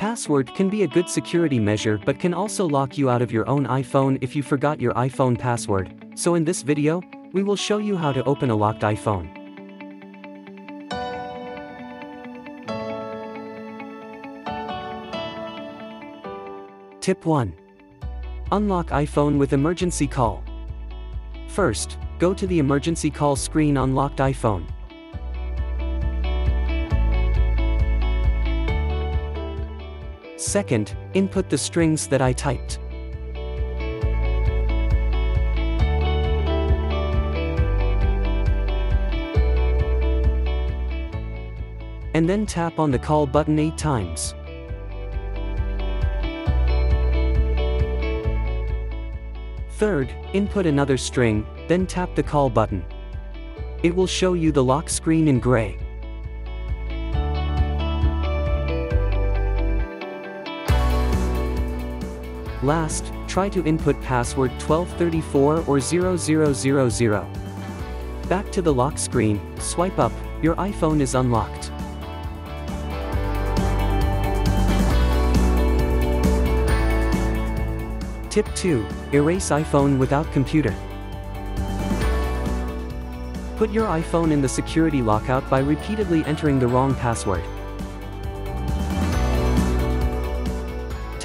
password can be a good security measure but can also lock you out of your own iPhone if you forgot your iPhone password, so in this video, we will show you how to open a locked iPhone. Tip 1. Unlock iPhone with emergency call. First, go to the emergency call screen on locked iPhone. Second, input the strings that I typed. And then tap on the call button 8 times. Third, input another string, then tap the call button. It will show you the lock screen in gray. Last, try to input password 1234 or 0000. Back to the lock screen, swipe up, your iPhone is unlocked. Tip 2. Erase iPhone without computer. Put your iPhone in the security lockout by repeatedly entering the wrong password.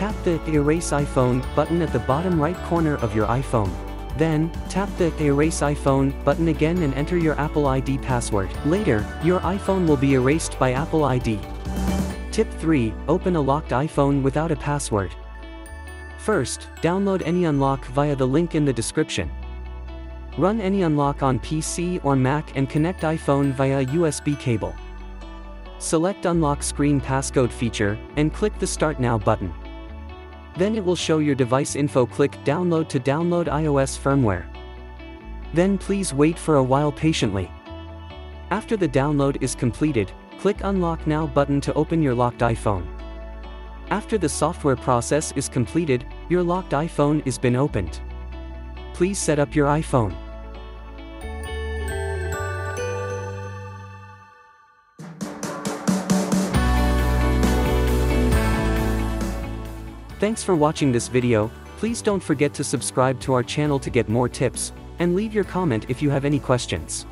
Tap the Erase iPhone button at the bottom right corner of your iPhone. Then, tap the Erase iPhone button again and enter your Apple ID password. Later, your iPhone will be erased by Apple ID. Tip 3. Open a locked iPhone without a password. First, download AnyUnlock via the link in the description. Run AnyUnlock on PC or Mac and connect iPhone via USB cable. Select Unlock Screen Passcode feature, and click the Start Now button. Then it will show your device info click download to download iOS firmware. Then please wait for a while patiently. After the download is completed, click Unlock Now button to open your locked iPhone. After the software process is completed, your locked iPhone is been opened. Please set up your iPhone. Thanks for watching this video, please don't forget to subscribe to our channel to get more tips, and leave your comment if you have any questions.